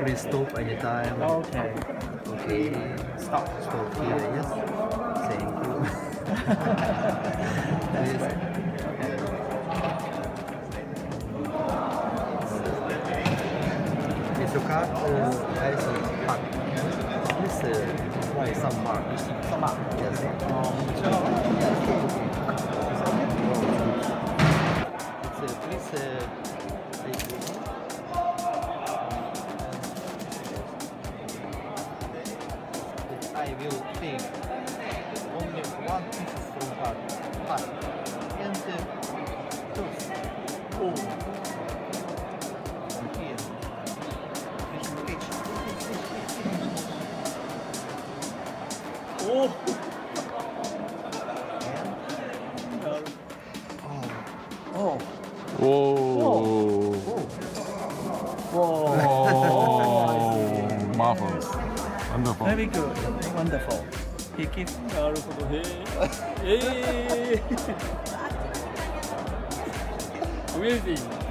Please stop anytime. Okay. Okay. Stop. Stop here, yes. Thank you. Please. If you cut, uh, I see cut. This uh, right, some mark. Some mark. Yes. Um, yes. Okay. Um, it's, uh, please, uh, I will take only one piece from her heart and the toast over oh! Oh! Whoa! Whoa! Whoa! Whoa. Marvelous. Wonderful. Very good. Wonderful. He keeps なるほど。へえ。ええ。Amazing.